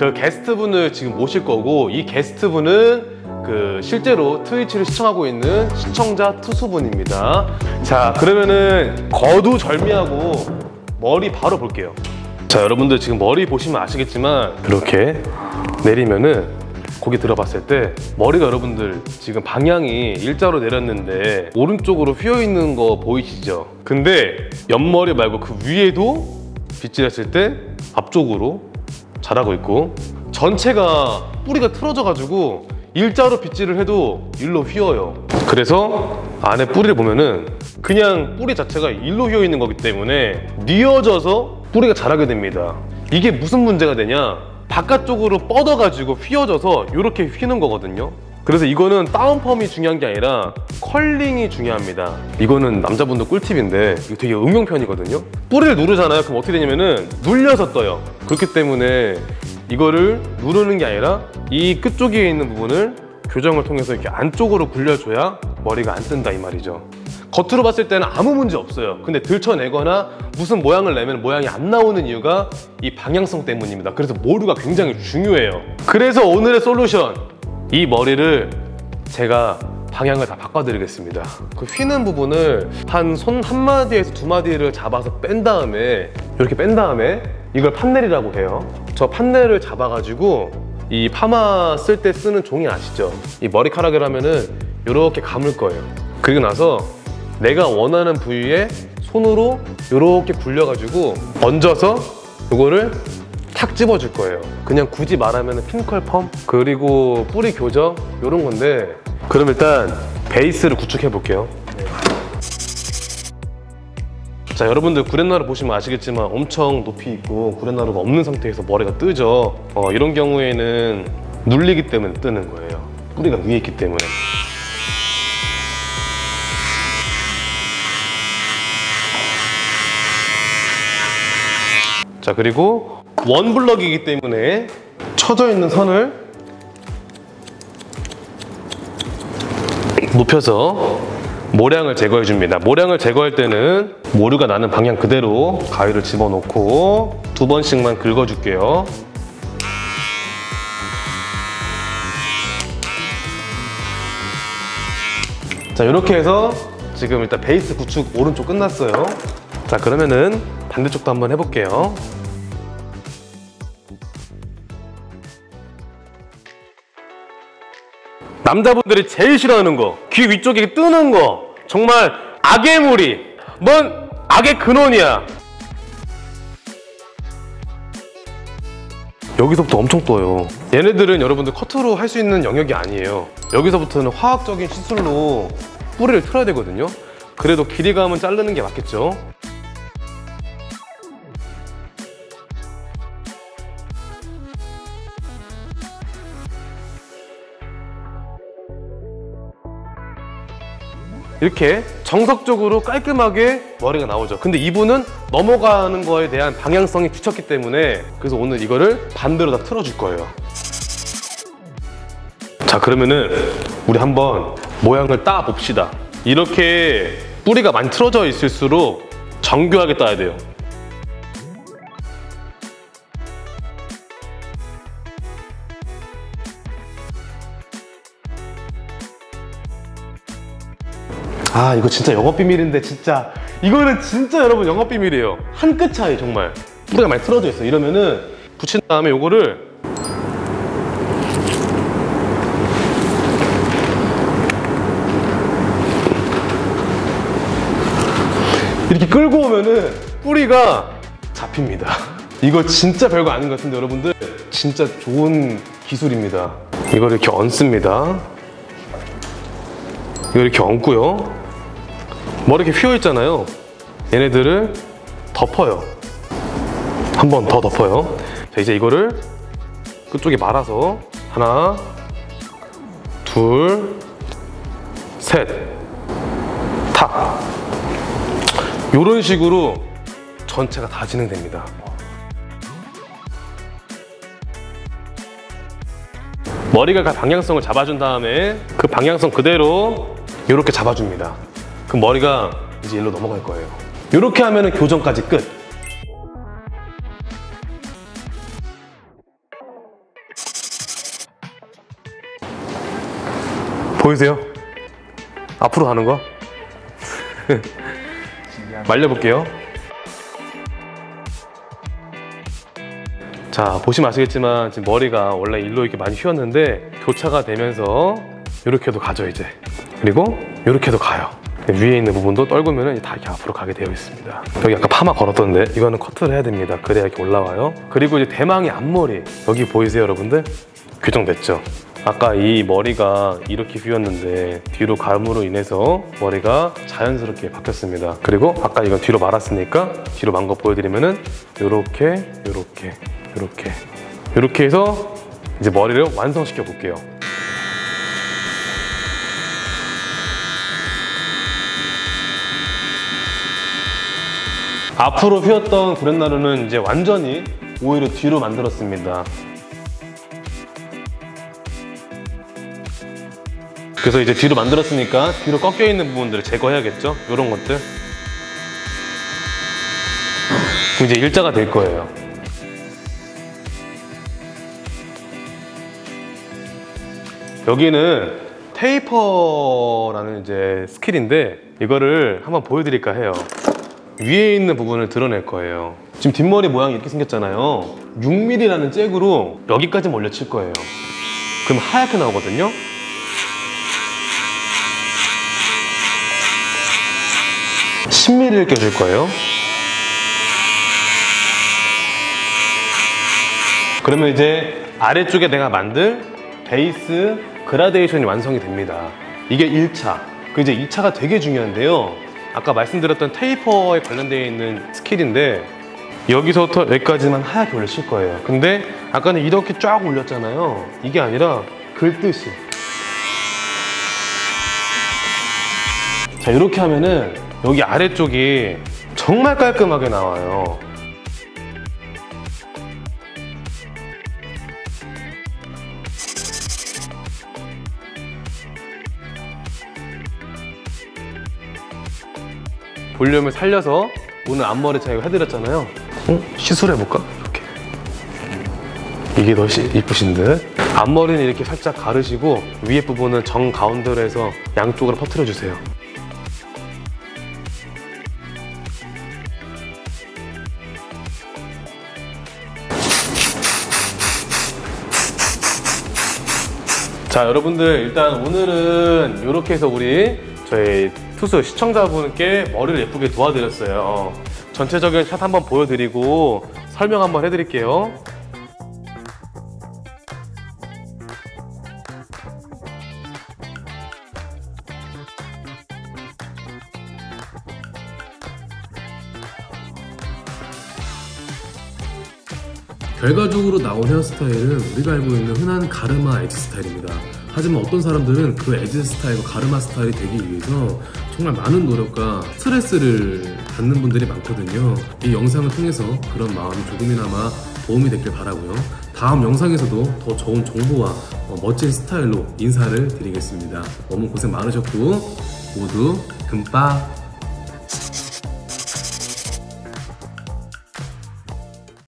그 게스트분을 지금 모실 거고 이 게스트분은 그 실제로 트위치를 시청하고 있는 시청자 투수분입니다. 자 그러면은 거두절미하고 머리 바로 볼게요. 자 여러분들 지금 머리 보시면 아시겠지만 이렇게 내리면은 거기 들어봤을 때 머리가 여러분들 지금 방향이 일자로 내렸는데 오른쪽으로 휘어 있는 거 보이시죠? 근데 옆머리 말고 그 위에도 빗질했을 때 앞쪽으로 자라고 있고 전체가 뿌리가 틀어져 가지고 일자로 빗질을 해도 일로 휘어요. 그래서 안에 뿌리를 보면은 그냥 뿌리 자체가 일로 휘어 있는 거기 때문에 뉘어져서 뿌리가 자라게 됩니다. 이게 무슨 문제가 되냐? 바깥쪽으로 뻗어 가지고 휘어져서 이렇게 휘는 거거든요 그래서 이거는 다운펌이 중요한 게 아니라 컬링이 중요합니다. 이거는 남자분도 꿀팁인데 이거 되게 응용편이거든요. 뿌리를 누르잖아요. 그럼 어떻게 되냐면은 눌려서 떠요. 그렇기 때문에 이거를 누르는 게 아니라 이 끝쪽에 있는 부분을 교정을 통해서 이렇게 안쪽으로 굴려줘야 머리가 안 뜬다 이 말이죠. 겉으로 봤을 때는 아무 문제 없어요. 근데 들쳐내거나 무슨 모양을 내면 모양이 안 나오는 이유가 이 방향성 때문입니다. 그래서 모루가 굉장히 중요해요. 그래서 오늘의 솔루션 이 머리를 제가 방향을 다 바꿔드리겠습니다. 그 휘는 부분을 한 손 한 마디에서 두 마디를 잡아서 뺀 다음에 이렇게 뺀 다음에 이걸 판넬이라고 해요. 저 판넬을 잡아가지고 이 파마 쓸 때 쓰는 종이 아시죠? 이 머리카락이라면은 이렇게 감을 거예요. 그리고 나서 내가 원하는 부위에 손으로 이렇게 굴려가지고 얹어서 이거를 탁 집어줄 거예요. 그냥 굳이 말하면 핀컬 펌? 그리고 뿌리 교정? 이런 건데. 그럼 일단 베이스를 구축해 볼게요. 자 여러분들 구렛나루 보시면 아시겠지만 엄청 높이 있고 구렛나루가 없는 상태에서 머리가 뜨죠. 어, 이런 경우에는 눌리기 때문에 뜨는 거예요. 뿌리가 위에 있기 때문에. 자 그리고 원 블럭이기 때문에 쳐져 있는 선을 높여서 모량을 제거해 줍니다. 모량을 제거할 때는 모류가 나는 방향 그대로 가위를 집어넣고 두 번씩만 긁어 줄게요. 자 이렇게 해서 지금 일단 베이스 구축 오른쪽 끝났어요. 자 그러면은 반대쪽도 한번 해볼게요 남자분들이 제일 싫어하는 거, 귀 위쪽에 뜨는 거, 정말 악의 무리, 뭔 악의 근원이야. 여기서부터 엄청 떠요. 얘네들은 여러분들 커트로 할 수 있는 영역이 아니에요. 여기서부터는 화학적인 시술로 뿌리를 틀어야 되거든요. 그래도 길이감은 자르는 게 맞겠죠. 이렇게 정석적으로 깔끔하게 머리가 나오죠. 근데 이분은 넘어가는 거에 대한 방향성이 지쳤기 때문에 그래서 오늘 이거를 반대로 다 틀어줄 거예요. 자 그러면은 우리 한번 모양을 따 봅시다. 이렇게 뿌리가 많이 틀어져 있을수록 정교하게 따야 돼요 아 이거 진짜 영업 비밀인데 진짜 이거는 진짜 여러분 영업 비밀이에요. 한 끗 차이 정말. 뿌리가 많이 틀어져 있어. 이러면은 붙인 다음에 요거를 이렇게 끌고 오면은 뿌리가 잡힙니다. 이거 진짜 별거 아닌 것 같은데 여러분들. 진짜 좋은 기술입니다. 이걸 이렇게 얹습니다. 이거 이렇게 얹고요 머리 이렇게 휘어 있잖아요. 얘네들을 덮어요. 한 번 더 덮어요. 자 이제 이거를 끝쪽에 말아서 하나 둘셋탁 이런 식으로 전체가 다 진행됩니다. 머리가 그 방향성을 잡아준 다음에 그 방향성 그대로 이렇게 잡아줍니다 그럼 머리가 이제 일로 넘어갈 거예요. 이렇게 하면 은 교정까지 끝. 보이세요? 앞으로 가는 거? 말려볼게요. 자, 보시면 아시겠지만 지금 머리가 원래 일로 이렇게 많이 휘었는데 교차가 되면서 이렇게도 가죠, 이제. 그리고 이렇게도 가요. 위에 있는 부분도 떨구면 다 이렇게 앞으로 가게 되어 있습니다. 여기 아까 파마 걸었던데 이거는 커트를 해야 됩니다. 그래야 이렇게 올라와요. 그리고 이제 대망의 앞머리 여기 보이세요, 여러분들? 규정됐죠. 아까 이 머리가 이렇게 휘었는데 뒤로 감으로 인해서 머리가 자연스럽게 바뀌었습니다. 그리고 아까 이건 뒤로 말았으니까 뒤로 만 거 보여드리면은 요렇게 요렇게 요렇게 요렇게 해서 이제 머리를 완성시켜 볼게요. 앞으로 휘었던 구렛나루는 이제 완전히 오히려 뒤로 만들었습니다. 그래서 이제 뒤로 만들었으니까 뒤로 꺾여 있는 부분들을 제거해야겠죠? 이런 것들. 이제 일자가 될 거예요. 여기는 테이퍼라는 이제 스킬인데 이거를 한번 보여드릴까 해요. 위에 있는 부분을 드러낼 거예요. 지금 뒷머리 모양이 이렇게 생겼잖아요. 6mm라는 잭으로 여기까지 올려칠 거예요. 그럼 하얗게 나오거든요. 10mm를 껴줄 거예요. 그러면 이제 아래쪽에 내가 만들 베이스 그라데이션이 완성이 됩니다. 이게 1차. 그 이제 2차가 되게 중요한데요. 아까 말씀드렸던 테이퍼에 관련되어 있는 스킬인데 여기서부터 여기까지만 하얗게 올려칠 거예요. 근데 아까는 이렇게 쫙 올렸잖아요. 이게 아니라 긁듯이. 자, 이렇게 하면은 여기 아래쪽이 정말 깔끔하게 나와요. 볼륨을 살려서 오늘 앞머리 제가 해드렸잖아요. 어? 시술해볼까? 이렇게. 이게 더 시- 이쁘신 듯. 앞머리는 이렇게 살짝 가르시고 위에 부분은 정 가운데로 해서 양쪽으로 퍼뜨려 주세요. 자 여러분들 일단 오늘은 이렇게 해서 우리 저희 투수 시청자분께 머리를 예쁘게 도와드렸어요 전체적인 샷 한번 보여드리고 설명 한번 해드릴게요 결과적으로 나온 헤어스타일은 우리가 알고 있는 흔한 가르마 에지 스타일입니다. 하지만 어떤 사람들은 그 에지 스타일과 가르마 스타일이 되기 위해서 정말 많은 노력과 스트레스를 받는 분들이 많거든요. 이 영상을 통해서 그런 마음이 조금이나마 도움이 됐길 바라고요. 다음 영상에서도 더 좋은 정보와 어, 멋진 스타일로 인사를 드리겠습니다. 너무 고생 많으셨고 모두 금빠